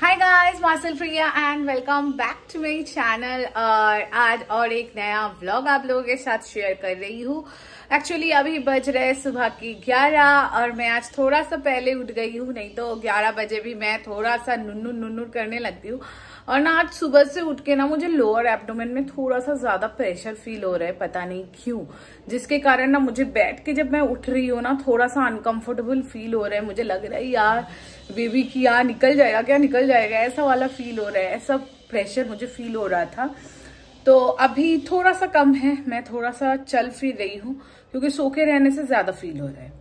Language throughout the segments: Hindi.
Hi guys martial Priya and welcome back to my channel और आज और एक नया ब्लॉग आप लोगों के साथ शेयर कर रही हूँ। एक्चुअली अभी बज रहे सुबह की 11 और मैं आज थोड़ा सा पहले उठ गई हूँ, नहीं तो 11 बजे भी मैं थोड़ा सा नुन्नू नुनु करने लगती हूँ। और ना आज सुबह से उठ के ना मुझे लोअर एब्डोमेन में थोड़ा सा ज़्यादा प्रेशर फील हो रहा है, पता नहीं क्यों। जिसके कारण ना मुझे बैठ के जब मैं उठ रही हूँ ना थोड़ा सा अनकंफर्टेबल फील हो रहा है। मुझे लग रहा है, यार बेबी की यार निकल जाएगा, क्या निकल जाएगा? ऐसा वाला फील हो रहा है, ऐसा प्रेशर मुझे फील हो रहा था। तो अभी थोड़ा सा कम है, मैं थोड़ा सा चल फिर रही हूँ, क्योंकि सो के रहने से ज़्यादा फील हो रहा है।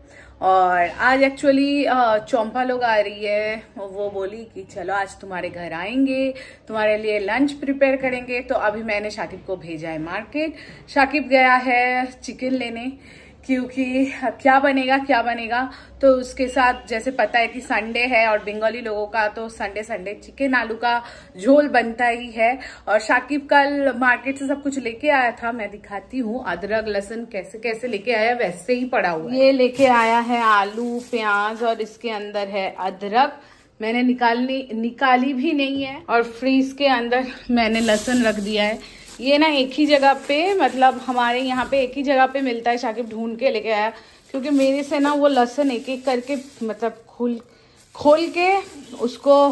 और आज एक्चुअली चौंपा लोग आ रही है। वो बोली कि चलो, आज तुम्हारे घर आएँगे, तुम्हारे लिए लंच प्रिपेयर करेंगे। तो अभी मैंने शाकिब को भेजा है मार्केट शाकिब गया है चिकन लेने। क्योंकि क्या बनेगा क्या बनेगा? तो उसके साथ जैसे पता है कि संडे है और बंगाली लोगों का तो संडे संडे चिकन आलू का झोल बनता ही है। और शाकिब कल मार्केट से सब कुछ लेके आया था। मैं दिखाती हूँ अदरक, लहसुन कैसे कैसे लेके आया, वैसे ही पड़ा हुआ ये लेके आया है आलू, प्याज और इसके अंदर है अदरक। मैंने निकालनी, निकाली भी नहीं है और फ्रीज के अंदर मैंने लहसुन रख दिया है। ये ना एक ही जगह पे मतलब हमारे यहाँ पे एक ही जगह पे मिलता है शाकिब ढूंढ के लेके आया। क्योंकि मेरे से ना वो लहसुन एक एक करके मतलब खुल, खोल के उसको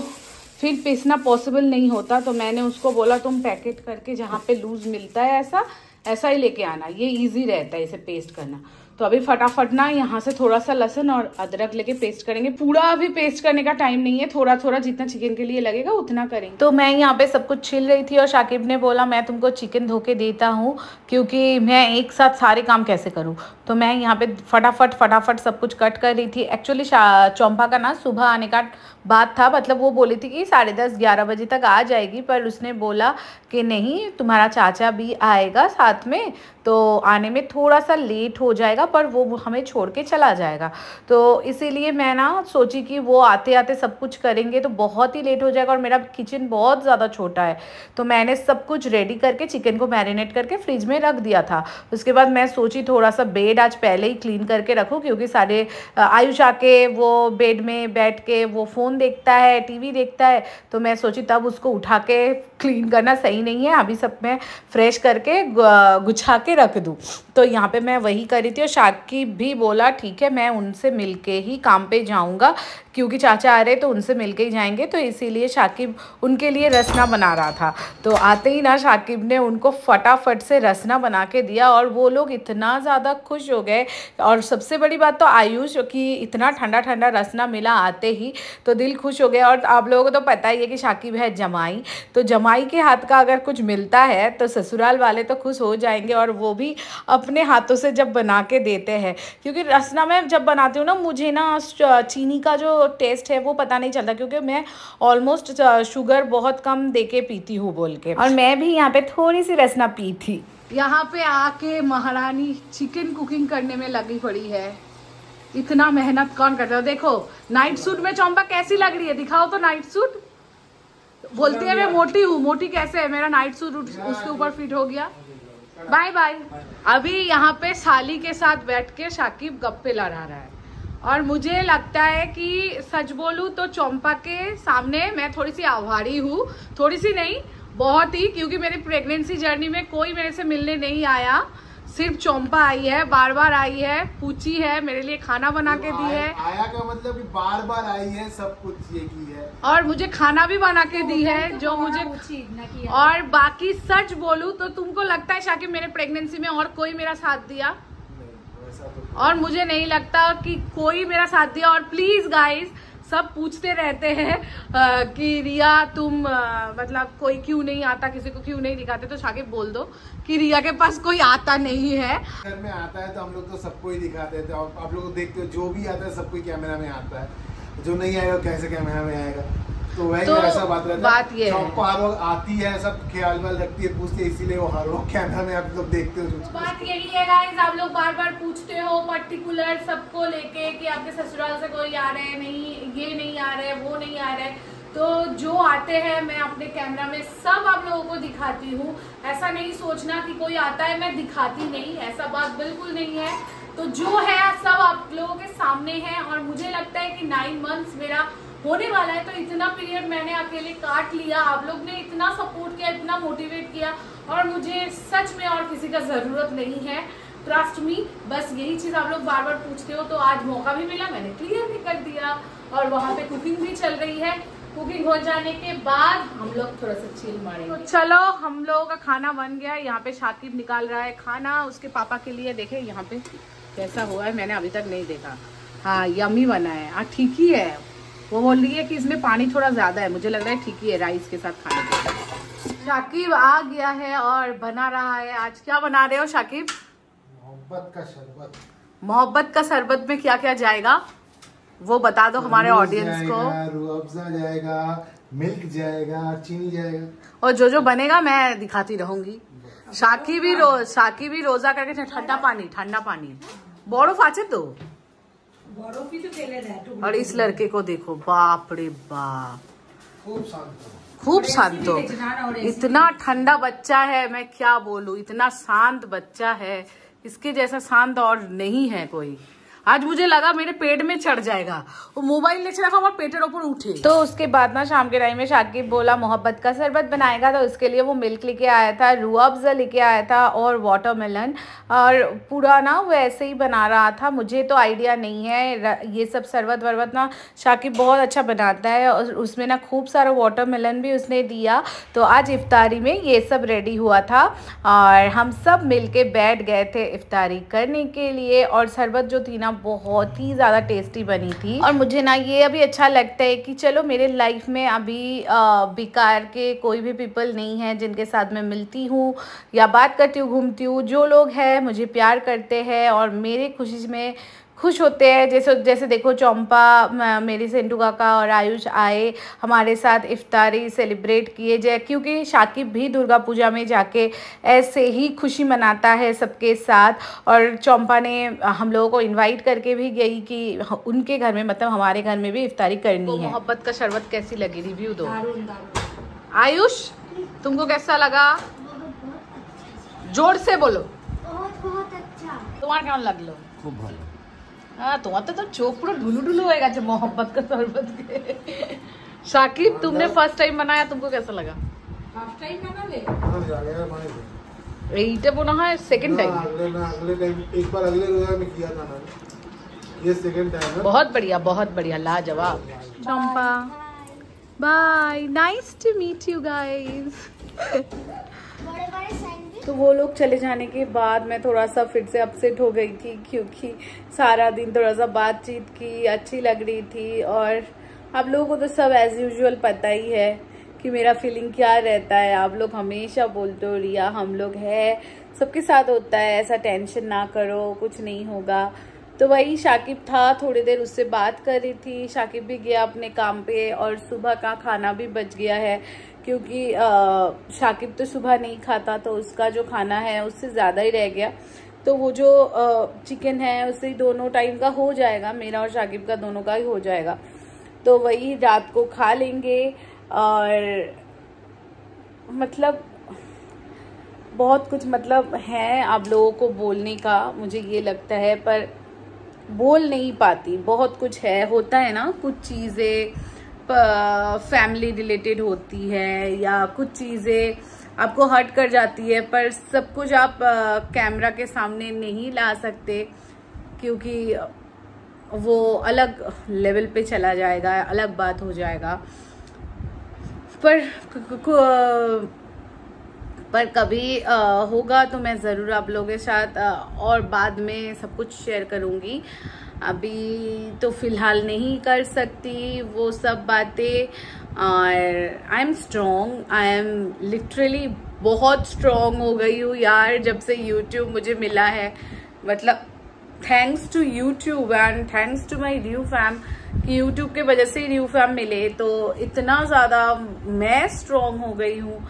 फिर पीसना पॉसिबल नहीं होता। तो मैंने उसको बोला, तुम पैकेट करके जहाँ पे लूज मिलता है ऐसा ऐसा ही लेके आना। ये इजी रहता है इसे पेस्ट करना। तो अभी फटाफट ना यहाँ से थोड़ा सा लहसन और अदरक लेके पेस्ट करेंगे। पूरा अभी पेस्ट करने का टाइम नहीं है। थोड़ा थोड़ा जितना चिकन के लिए लगेगा, उतना करेंगे। तो मैं यहाँ पे सब कुछ छिल रही थी और शाकिब ने बोला, मैं तुमको चिकन धो के देता हूँ, क्योंकि मैं एक साथ सारे काम कैसे करूँ? तो मैं यहाँ पे फटाफट फटाफट सब कुछ कट कर रही थी। एक्चुअली चौंपा का ना सुबह आने का बात था। मतलब वो बोली थी कि साढ़े दस, ग्यारह बजे तक आ जाएगी, पर उसने बोला कि नहीं, तुम्हारा चाचा भी आएगा साथ में तो आने में थोड़ा सा लेट हो जाएगा। पर वो हमें छोड़ के चला जाएगा। तो इसीलिए मैं ना सोची कि वो आते आते सब कुछ करेंगे तो बहुत ही लेट हो जाएगा और मेरा किचन बहुत ज़्यादा छोटा है। तो मैंने सब कुछ रेडी करके चिकन को मैरिनेट करके फ्रिज में रख दिया था। उसके बाद मैं सोची थोड़ा सा बेड आज पहले ही क्लीन करके रखूँ क्योंकि सारे आयुष आके वो बेड में बैठ के वो फ़ोन देखता है टीवी देखता है। तो मैं सोची तब उसको उठा के क्लीन करना सही नहीं है। अभी सब मैं फ्रेश करके गुछा के रख दूँ। तो यहाँ पे मैं वही करी थी और शाकिब भी बोला ठीक है मैं उनसे मिलके ही काम पे जाऊँगा। क्योंकि चाचा आ रहे तो उनसे मिल के ही जाएँगे तो इसीलिए शाकिब उनके लिए रसना बना रहा था। तो आते ही ना शाकिब ने उनको फटाफट से रसना बना के दिया और वो लोग इतना ज़्यादा खुश हो गए। और सबसे बड़ी बात तो आयुष कि इतना ठंडा ठंडा रसना मिला आते ही तो दिल खुश हो गया। और आप लोगों को तो पता ही है कि शाकिब है जमाई। तो जमाई के हाथ का अगर कुछ मिलता है तो ससुराल वाले तो खुश हो जाएँगे और वो भी अपने हाथों से जब बना के देते हैं। क्योंकि रसना मैं जब बनाती हूँ ना, मुझे ना चीनी का जो टेस्ट है, वो पता नहीं चलता क्योंकि मैं ऑलमोस्ट शुगर बहुत कम दे के पीती हूँ बोल के। और मैं भी यहाँ पे थोड़ी सी रसना पी थी। यहाँ पे आके महारानी चिकन कुकिंग करने में लगी पड़ी है। इतना मेहनत कौन करता है? देखो नाइट सूट में चौंपा कैसी लग रही है? दिखाओ तो नाइट सूट बोलती है, मैं मोटी हूँ, मोटी कैसे है? मेरा नाइट सूट उसके ऊपर फिट हो गया। बाय बाय अभी यहाँ पे साली के साथ बैठ के शाकिब गप्पे लड़ा रहा है। और मुझे लगता है कि सच बोलूँ तो चौंपा के सामने मैं थोड़ी सी आभारी हूँ। थोड़ी सी नहीं बहुत ही क्योंकि मेरी प्रेगनेंसी जर्नी में कोई मेरे से मिलने नहीं आया। सिर्फ़ चौंपा आई है बार बार आई है पूछी है मेरे लिए खाना बना के दी है। आया का मतलब कि बार बार आई है सब कुछ ये की है। और मुझे खाना भी बना के दी है जो मुझे और बाकी सच बोलूँ तो तुमको लगता है शाकिब मेरे प्रेगनेंसी में और कोई मेरा साथ दिया? तो और मुझे नहीं लगता कि कोई मेरा साथ दिया। और प्लीज़ गाइज़ सब पूछते रहते हैं कि रिया तुम आ, मतलब कोई क्यों नहीं आता किसी को क्यों नहीं दिखाते? तो शाकिब बोल दो कि रिया के पास कोई आता नहीं है। घर में आता है तो हम लोग तो सबको ही दिखाते थे आप लोग देखते हो जो भी आता है सबको कैमरा में आता है। जो नहीं आएगा कैसे कैमरा में आएगा? तो वही तो ऐसा बात रहता बात ये है। हर आती है सब ख्याल वाल रखती है पूछती है इसीलिए वो हर वक्त कैमरा में आप लोग देखते हो बात यही है गाइस आप लोग बार बार पूछते हो पर्टिकुलर सबको लेके कि आपके ससुराल से कोई आ रहे हैं नहीं ये नहीं आ रहे वो नहीं आ रहे। तो जो आते हैं मैं अपने कैमरा में सब आप लोगों को दिखाती हूँ। ऐसा नहीं सोचना कि कोई आता है मैं दिखाती नहीं ऐसा बात बिल्कुल नहीं है। तो जो है सब आप लोगों के सामने है और मुझे लगता है कि नाइन मंथ्स मेरा होने वाला है तो इतना पीरियड मैंने अकेले काट लिया, आप लोग ने इतना सपोर्ट किया, इतना मोटिवेट किया, और मुझे सच में और किसी का ज़रूरत नहीं है। ट्रस्ट मी बस यही चीज़ आप लोग बार बार पूछते हो तो आज मौका भी मिला, मैंने क्लियर भी कर दिया, और वहाँ पे कुकिंग भी चल रही है। कुकिंग हो जाने के बाद हम लोग थोड़ा सा चिल मारेंगे। तो चलो, हम लोगों का खाना बन गया है, यहाँ पे शाकिब निकाल रहा है खाना, उसके पापा के लिए देखे, यहाँ पे कैसा हुआ है, मैंने अभी तक नहीं देखा। हाँ यमी बना है। हाँ ठीक ही है। वो बोल रही है कि इसमें पानी थोड़ा ज़्यादा है। मुझे लग रहा है ठीक ही है राइस के साथ खाने के शाकिब आ गया है और बना रहा है। आज क्या बना रहे हो शाकिब? मोहब्बत का शरबत। मोहब्बत का शरबत में क्या क्या जाएगा? वो बता दो हमारे ऑडियंस को। जाएगा, रूह अफ़ज़ा जाएगा मिल्क जाएगा चीनी जाएगा। और जो जो बनेगा मैं दिखाती रहूँगी। शाकी भी रोज शाकी भी रोजा करके ठंडा पानी ठंडा पानी। बड़ो फाचे तो और इस लड़के को देखो बाप रे बाप। खूब शांत हो। खूब शांत हो। इतना ठंडा बच्चा है मैं क्या बोलू? इतना शांत बच्चा है इसके जैसा शांत और नहीं है कोई। आज मुझे लगा मेरे पेट में चढ़ जाएगा। वो मोबाइल लेके रखा और पेटेर ऊपर उठे। तो उसके बाद ना शाम के टाइम में शाकिब बोला, मोहब्बत का शरबत बनाएगा। तो उसके लिए वो मिल्क लेके आया था रूह अफ़ज़ा लेके आया था और वाटरमेलन और पूरा ना वो ऐसे ही बना रहा था। मुझे तो आइडिया नहीं है। ये सब शरबत वरबत ना शाकिब बहुत अच्छा बनाता है और उसमें ना खूब सारा वाटरमेलन भी उसने दिया। तो आज इफ्तारी में ये सब रेडी हुआ था और हम सब मिल बैठ गए थे इफ्तारी करने के लिए। और शरबत जो थी ना बहुत ही ज़्यादा टेस्टी बनी थी। और मुझे ना ये अभी अच्छा लगता है कि चलो मेरे लाइफ में अभी बेकार के कोई भी पीपल नहीं है जिनके साथ मैं मिलती हूँ या बात करती हूँ, घूमती हूँ, जो लोग हैं मुझे प्यार करते हैं और मेरे खुशी में खुश होते हैं। जैसे जैसे देखो चंपा मेरी सेंटू काका और आयुष आए हमारे साथ इफ्तारी सेलिब्रेट किए। जाए क्योंकि शाकिब भी दुर्गा पूजा में जाके ऐसे ही खुशी मनाता है सबके साथ। और चंपा ने हम लोगों को इनवाइट करके भी गई कि उनके घर में मतलब हमारे घर में भी इफ्तारी करनी है। मोहब्बत का शरबत कैसी लगी रिव्यू दो। आयुष तुमको कैसा लगा? ज़ोर से बोलो। बहुत बहुत अच्छा। तुम्हारा क्या लग लो। खूब भालो। তোমার তো তো চোখ পুরো ঢুলু ঢুলু হয়ে গেছে मोहब्बत का शरबत के शाकिब तुमने फर्स्ट टाइम बनाया तुमको कैसा लगा हाँ, जाएगा, माने दो। এইটা মনে হয় সেকেন্ড ना, टाइम अगले ना अगले टाइम एक बार अगले रोजा में किया था मैंने ये सेकंड टाइम है बहुत बढ़िया बहुत बढ़िया लाजवाब Champa bye nice to meet you guys बड़े बड़े सैंडविच तो वो लोग चले जाने के बाद मैं थोड़ा सा फिर से अपसेट हो गई थी क्योंकि सारा दिन थोड़ा सा बातचीत की, अच्छी लग रही थी और आप लोगों को तो सब एज यूजल पता ही है कि मेरा फीलिंग क्या रहता है। आप लोग हमेशा बोलते हो, रिया, हम लोग है, सबके साथ होता है, ऐसा टेंशन ना करो, कुछ नहीं होगा। तो वही शाकिब था, थोड़ी देर उससे बात कर रही थी, शाकिब भी गया अपने काम पे और सुबह का खाना भी बच गया है। क्योंकि शाकिब तो सुबह नहीं खाता तो उसका जो खाना है उससे ज़्यादा ही रह गया। तो वो जो चिकन है उससे दोनों टाइम का हो जाएगा, मेरा और शाकिब का दोनों का ही हो जाएगा। तो वही रात को खा लेंगे और मतलब बहुत कुछ मतलब है आप लोगों को बोलने का, मुझे ये लगता है, पर बोल नहीं पाती। बहुत कुछ है, होता है ना, कुछ चीज़ें फैमिली रिलेटेड होती है या कुछ चीज़ें आपको हर्ट कर जाती है पर सब कुछ आप कैमरा के सामने नहीं ला सकते क्योंकि वो अलग लेवल पे चला जाएगा अलग बात हो जाएगा। पर पर कभी अ, होगा तो मैं ज़रूर आप लोगों के साथ और बाद में सब कुछ शेयर करूँगी। अभी तो फ़िलहाल नहीं कर सकती वो सब बातें। और I am strong I am literally बहुत स्ट्रॉन्ग हो गई हूँ यार, जब से यूट्यूब मुझे मिला है। मतलब thanks to YouTube and thanks to my review fam कि यूट्यूब के वजह से रिव्यू फैम मिले तो इतना ज़्यादा मैं स्ट्रॉन्ग हो गई हूँ।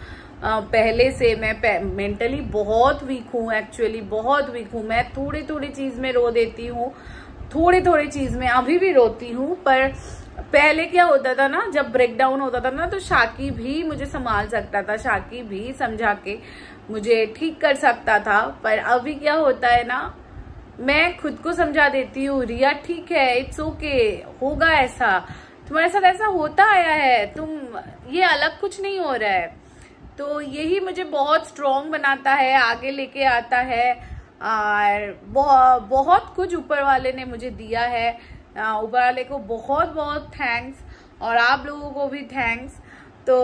पहले से मैं मेंटली बहुत वीक हूँ एक्चुअली बहुत वीक हूँ। मैं थोड़ी थोड़ी चीज़ में रो देती हूँ। थोड़ी थोड़ी चीज़ में अभी भी रोती हूँ पर पहले क्या होता था ना जब ब्रेक डाउन होता था ना तो शाकी भी मुझे संभाल सकता था शाकी भी समझा के मुझे ठीक कर सकता था पर अभी क्या होता है ना मैं खुद को समझा देती हूँ रिया ठीक है इट्स ओके okay, होगा ऐसा। तुम्हारे साथ ऐसा होता आया है तुम ये अलग कुछ नहीं हो रहा है। तो यही मुझे बहुत स्ट्रॉन्ग बनाता है आगे लेके आता है और बहुत कुछ ऊपर वाले ने मुझे दिया है। ऊपर वाले को बहुत बहुत थैंक्स और आप लोगों को भी थैंक्स तो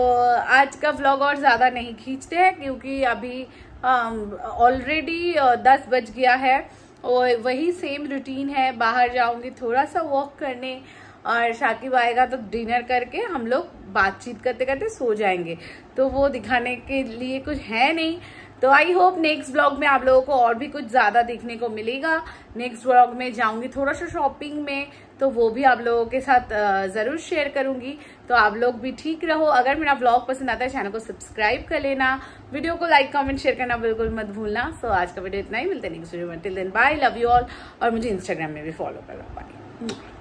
आज का व्लॉग और ज़्यादा नहीं खींचते हैं क्योंकि अभी ऑलरेडी दस बज गया है और वही सेम रूटीन है। बाहर जाऊँगी थोड़ा सा वॉक करने और शाकिब आएगा तो डिनर करके हम लोग बातचीत करते करते सो जाएँगे। तो वो दिखाने के लिए कुछ है नहीं। तो आई होप नेक्स्ट ब्लॉग में आप लोगों को और भी कुछ ज़्यादा देखने को मिलेगा। नेक्स्ट ब्लॉग में जाऊँगी थोड़ा सा शॉपिंग में तो वो भी आप लोगों के साथ ज़रूर शेयर करूँगी। तो आप लोग भी ठीक रहो। अगर मेरा ब्लॉग पसंद आता है चैनल को सब्सक्राइब कर लेना। वीडियो को लाइक कमेंट शेयर करना बिल्कुल मत भूलना। सो so, आज का वीडियो इतना ही। मिलते नेक्स्ट वीडियो में। Till then bye love you all और मुझे इंस्टाग्राम में भी फॉलो करना बाय